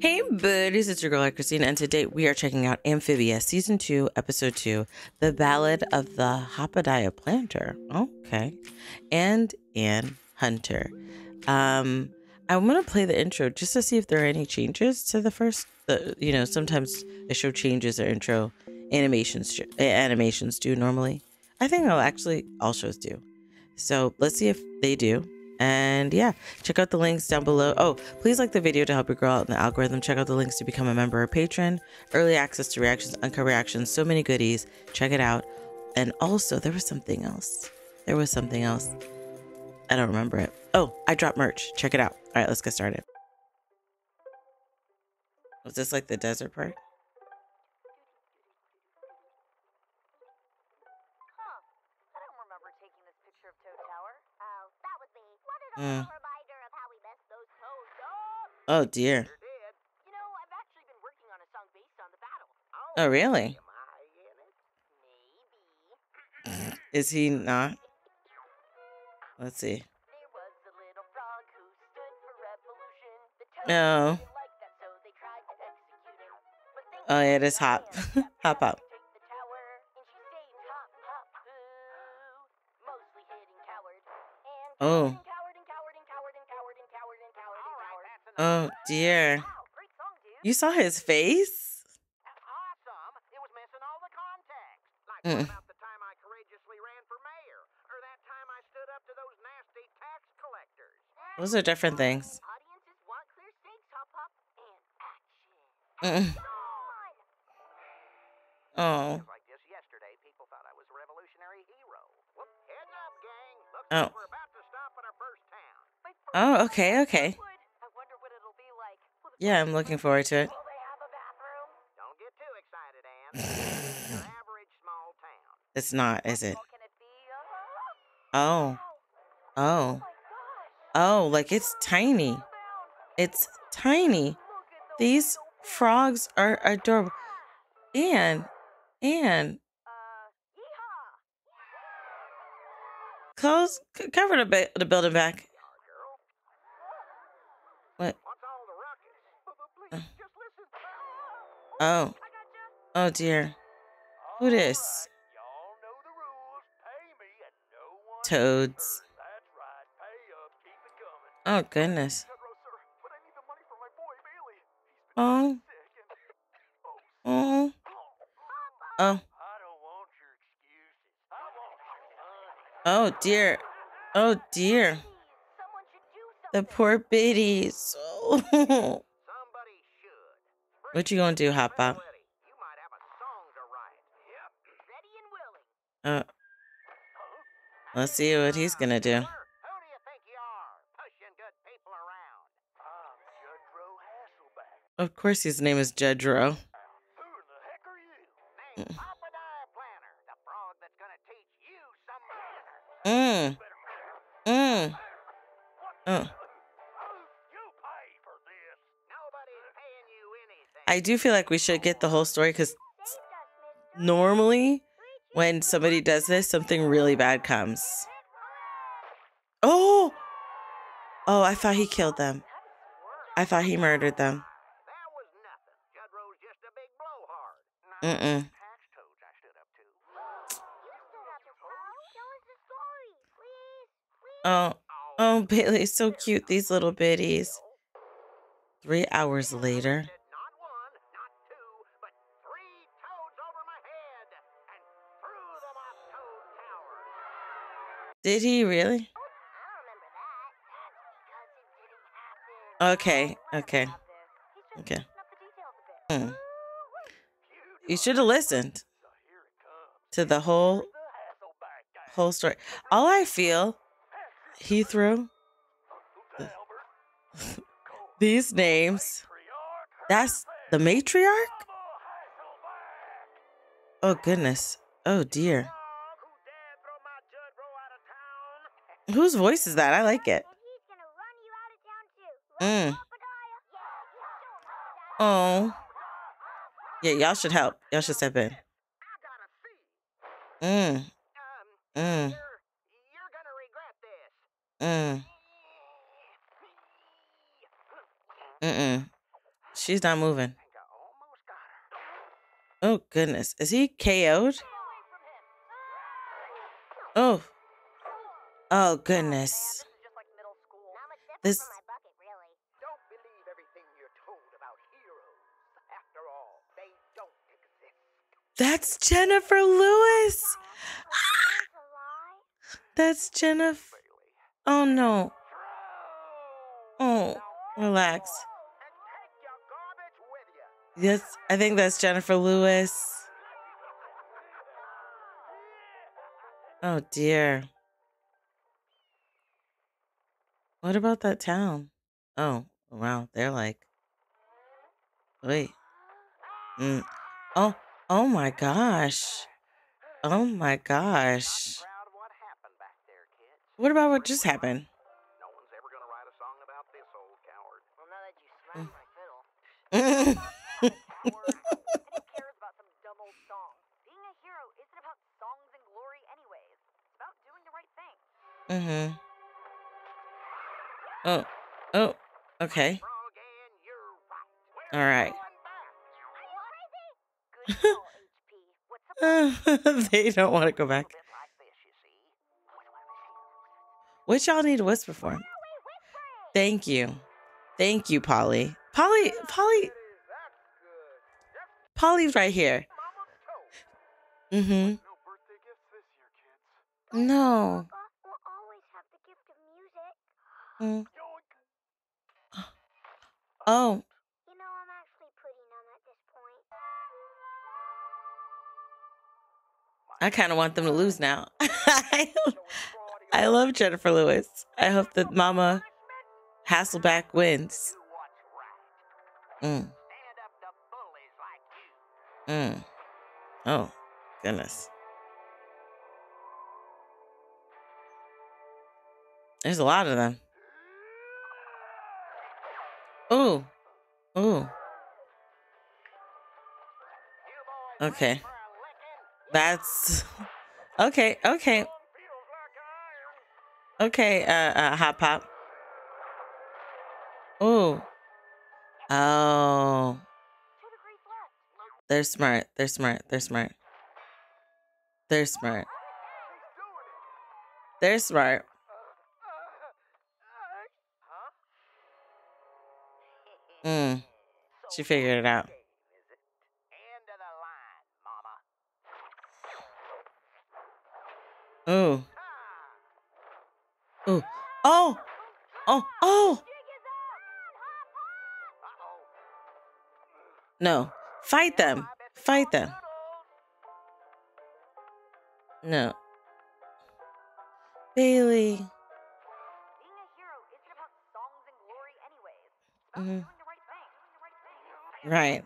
Hey, buddies, it's your girl, Christene, and today we are checking out Amphibia Season 2, Episode 2, The Ballad of the Hopediah Planter. Okay. And Anne Hunter. Um, I'm going to play the intro just to see if there are any changes to the first. The, you know, sometimes a show changes their intro animations, animations do normally. I think I'll actually, all shows do. So let's see if they do. And yeah, check out the links down below. Oh, please like the video to help your girl out in the algorithm. Check out the links to become a member or patron, early access to reactions, uncut reactions, so many goodies. Check it out. And also, there was something else. There was something else. I don't remember it. Oh, I dropped merch. Check it out. All right, let's get started. Was this like the desert part? Mm. Oh dear. Oh really? Is he not? Let's see. No. Oh yeah, it is hop. hop up. Oh. Oh dear. You saw his face? Awesome. It was missing all the context. Like mm. about the time I courageously ran for mayor, or that time I stood up to those nasty tax collectors. Those are different things. Audiences want clear stakes, Hop Pop, and action. Mm. Oh. Like this yesterday, people thought I was a revolutionary hero. Well, heads up, gang. Looks oh. we're about to stop at our first town. Oh, okay, okay. Yeah, I'm looking forward to it. Don't get too excited, average small town. It's not, is it? Oh. Oh. Oh, like it's tiny. It's tiny. These frogs are adorable. And, and, close, cover the, the building back. What? Oh. Oh dear. Who this? Toads. Oh goodness. Oh. oh. Oh. Oh. Oh dear. Oh dear. The poor biddies. Oh. What you gonna do, Hop Pop? Uh, let's see what he's gonna do. Of course, his name is Jedro. Mm. Mm. Oh. I do feel like we should get the whole story because normally when somebody does this, something really bad comes. Oh! Oh, I thought he killed them. I thought he murdered them. Mm-mm. Oh, oh, Bailey's so cute, these little biddies. Three hours later. Did he really? Okay, okay, okay. Hmm. You should have listened to the whole whole story. All I feel, he threw these names. That's the matriarch. Oh goodness. Oh dear. Whose voice is that? I like it. Mm. Oh. Yeah, y'all should help. Y'all should step in. Mm. Mm. Mm. Mm-mm. she's not moving. Think I almost got her. Oh goodness, is he KO'd? Oh, oh goodness. This is just like middle school. Not much different This- from my bucket, really. Don't believe everything you're told about heroes. After all, they don't exist. That's Jennifer Lewis. That's a lie. That's Jennifer. Oh no. Oh, relax. And take your garbage with you. Yes, I think that's Jennifer Lewis. Oh dear. What about that town? Oh, wow. They're like, wait. Mm. Oh, oh my gosh. Oh my gosh. What about what just happened? Mm. mm-hmm. Oh, oh, okay. Froggen, you're right. All right. Good call, HP. What's up? they don't want to go back. Bit you see. What y'all need to whisper for? Thank you. Thank you, Polly. Polly, Polly, Polly's right here. Mama's toast. Mm-hmm. No birthday gifts this year, kids. No. Papa will always have the gift of music. Mm. Yoink. Oh, You know, I'm actually pretty numb at this point. I kind of want them to lose now. I love Jennifer Lewis. I hope that Mama Hasselback wins. Mm, Stand up to bullies like you. mm. Oh, goodness. There's a lot of them. You boys Okay. That's okay. Okay. Okay. Uh, uh Hop Pop. Oh. Left. They're smart. They're smart. They're smart. They're smart. They're smart. Mm. She figured it out. Game, is it? End of the line, mama. Ooh. Ooh. Oh. Oh. Oh. Uh-oh. No. Fight them. Fight them. No. Bailey. Being do.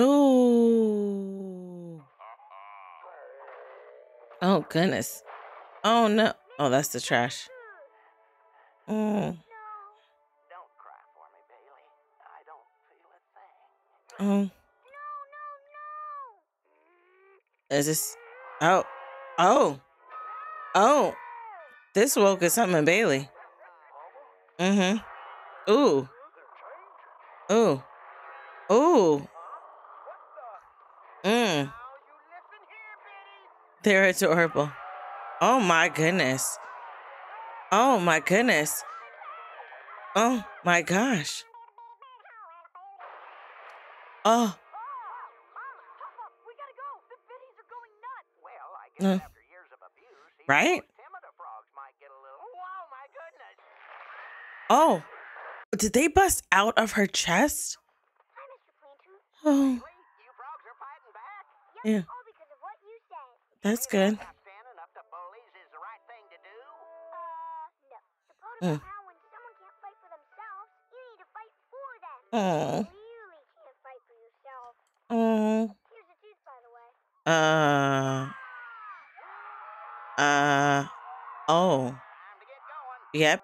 Ooh. Oh goodness. Oh no. Oh, that's the trash. Mm. Don't cry for me, Bailey. I don't feel a thing. Oh. Is this? Oh. Oh. Oh. This woke us something in Bailey. Mm-hmm. Ooh. Ooh. Ooh. Mm. Now you listen. They're adorable. Oh my goodness. Oh my goodness. Oh my gosh. Oh. We gotta go. The biddies are going nuts. Well, I guess Uh, after years of abuse, even right? those Timida frogs might get a little. Wow, my goodness! Oh. Did they bust out of her chest? Hi, Mr. Oh, You frogs are fighting back. Yep, Yeah. all because of what you said. that's good. Stop standing up to bullies is the right thing to do. Uh, no. The part about how when someone can't fight for themselves, you need to fight for them. Oh. Really can't fight for yourself. Oh. Here's a tooth, by the way. Uh. Uh. Oh. Time to get going. Yep.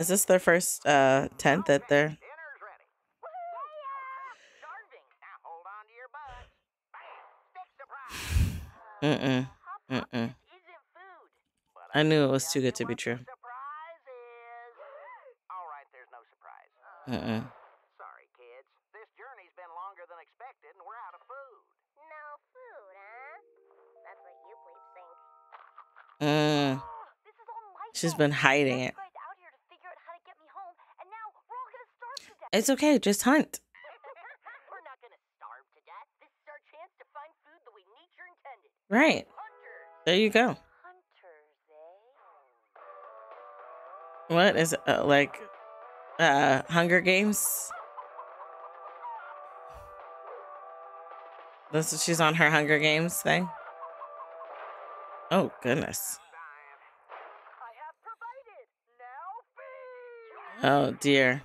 Is this their first uh tent that they're Dinner's ready. Starving. Now hold on to your butt. Bam! Stick surprise. Mm-mm. Hop Pop, Mm-mm. this isn't food. But I knew it was too good to be true. the Surprise is. All Mm-mm. Sorry, kids. This journey's been longer than expected, and we're out of food. No food, huh? That's what you bleeps think. Mm. This is all my She's fault. been hiding it. The way nature intended. Right. There you go. Hunters, eh? What is it? Uh, like uh Hunger Games? This is she's on her Hunger Games thing. Oh goodness. I have provided. Now feed. Oh dear.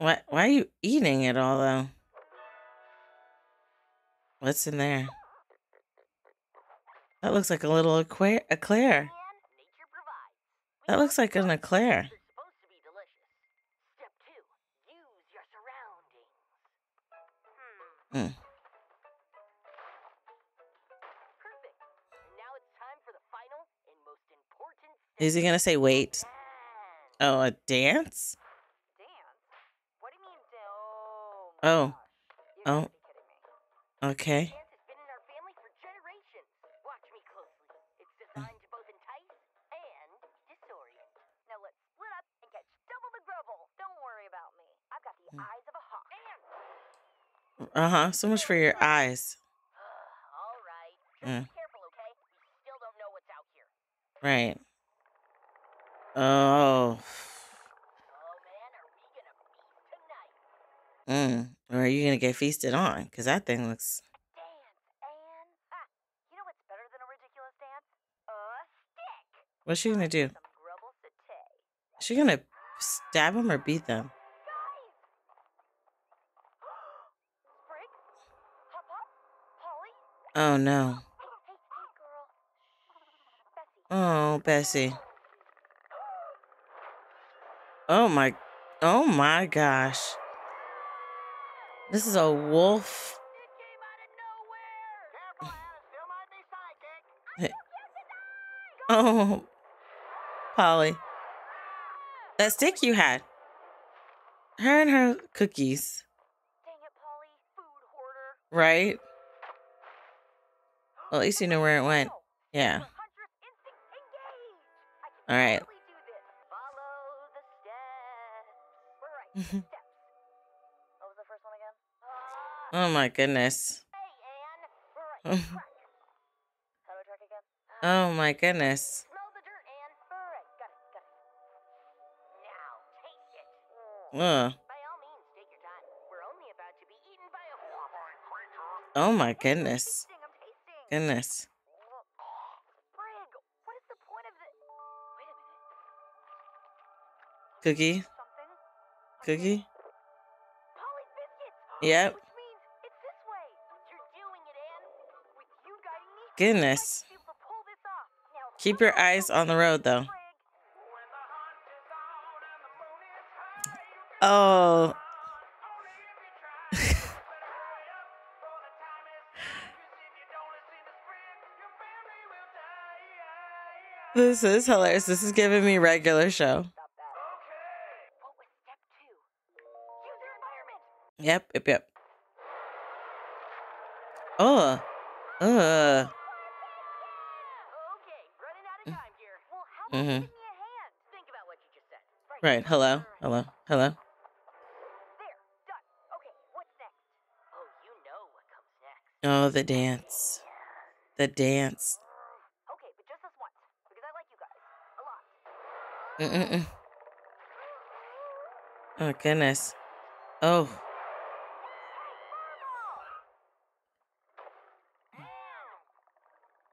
What? Why are you eating it all though? What's in there? That looks like a little eclair. eclair. That looks like an eclair. to. Hmm. Mm. Is he gonna say wait? Oh, a? Dance? What do you mean, dan- Oh. Oh. gosh. You Oh. gotta be kidding me. Okay. Dance has been in for generations. Watch me closely. It's designed to both entice and disorient. Now let's split up and catch double the grubble. Don't worry about me. I've got the Mm. eyes of a hawk. And Uh huh. So much for your eyes. all right. Mm. careful, okay? We still don't know what's out here. Right. Oh. Oh man, are we gonna feast tonight? Mm. Or are you gonna get feasted on? Because that thing looks. Dance and you know what's better than a ridiculous dance? A stick. What's she gonna do? Some grubble satay. Is she gonna stab him or beat them? Guys! Sprig? Hop Pop? Polly? Oh no. Oh, Bessie. Oh my. Oh my gosh. This is a wolf. Oh, Polly. That stick you had. Her and her cookies, it, right? Well, at least you know where it went. Yeah. All right. Oh my goodness. hey, Anne. We're right. Track. How do I track again? Oh my goodness. Smell the dirt, Anne. All right, got it, got it. Now, taste it. Ugh. By all means, take your time. We're Now, Keep your eyes on the road though. Oh. This is hilarious. This is giving me regular show. Yep, yep, yep. Oh. Uh. Okay, running out of time here. Well, how about Mhm. you give me a hand? Think about what you just said. Right. Hello. Hello. Hello. There, done. Okay, what's next? Oh, you know what comes next. Oh, the dance. The dance. Okay, but just this once, because I like you guys a lot. Mm-mm-mm. Oh, goodness. Oh.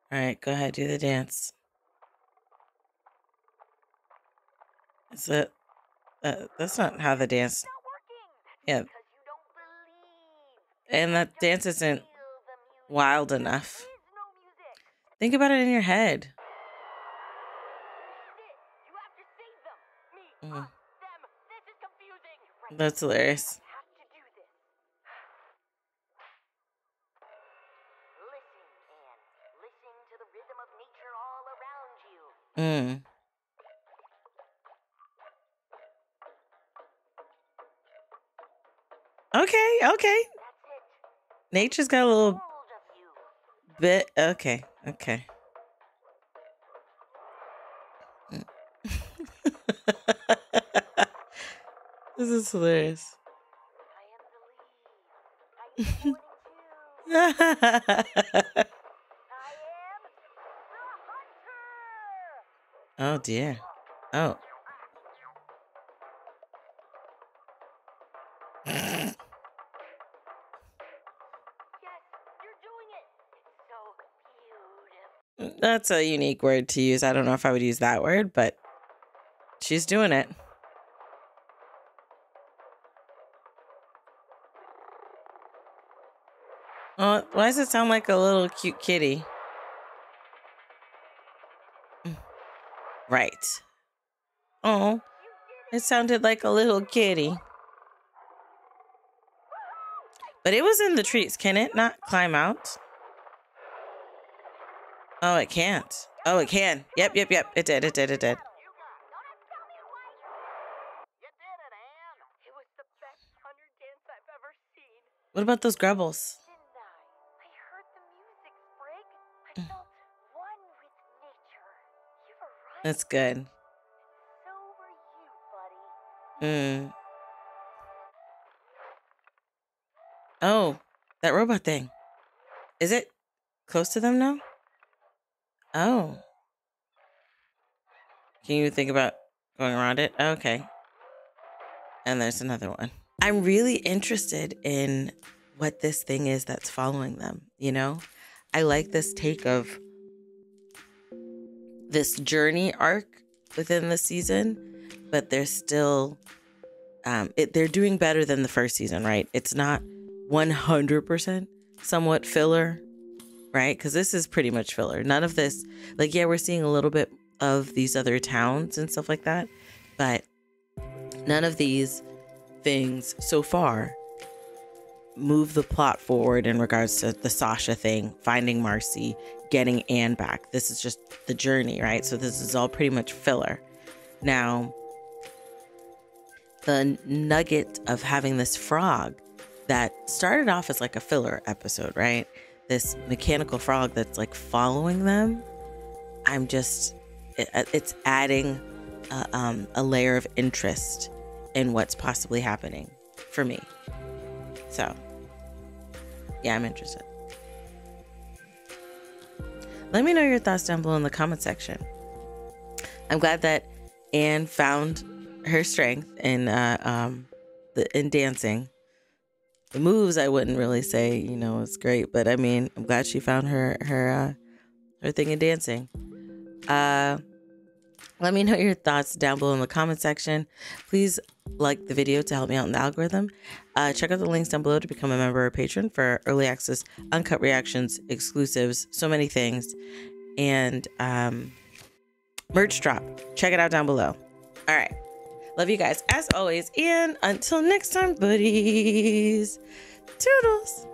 All right, go ahead, do the dance. Is that uh, that's not how the dance Yeah. Because you don't believe. and that dance isn't Feel the music. wild enough. There is no music. Think about it in your head. This is it. You Okay, okay. Nature's got a little bit. Okay, okay. this is hilarious. oh dear. the That's a unique word to use. I don't know if I would use that word, but she's doing it. Oh, why does it sound like a little cute kitty? Right. Oh, it sounded like a little kitty. But it was in the trees. Can it not climb out? Oh, it can't. Oh, it can. Yep, yep, yep. It did. It did. It did. What about those grubbles? That's good. Mm. Oh, that robot thing. Is it close to them now? Oh. Can you think about going around it? Okay. And there's another one. I'm really interested in what this thing is that's following them, you know? I like this take of this journey arc within the season, but they're still um it, they're doing better than the first season, right? It's not 100% somewhat filler, right? Cuz this is pretty much filler. None of this like yeah, we're seeing a little bit of these other towns and stuff like that, but none of these things so far move the plot forward in regards to the Sasha thing, finding Marcy, getting Anne back. This is just the journey, right? So this is all pretty much filler. Now, the nugget of having this frog that started off as like a filler episode, right? This mechanical frog that's like following them. I'm just, it, it's adding a, um, a layer of interest in what's possibly happening for me. So, yeah, I'm interested. Let me know your thoughts down below in the comment section. I'm glad that Anne found her strength in uh, um, the in dancing. The moves I wouldn't really say, you know, it's great, but I mean, I'm glad she found her her uh, her thing in dancing. Uh, let me know your thoughts down below in the comment section. Please like the video to help me out in the algorithm. Uh, check out the links down below to become a member or patron for early access, uncut reactions, exclusives, so many things, and um, merch drop. Check it out down below. All right. Love you guys as always. And until next time, buddies. Toodles.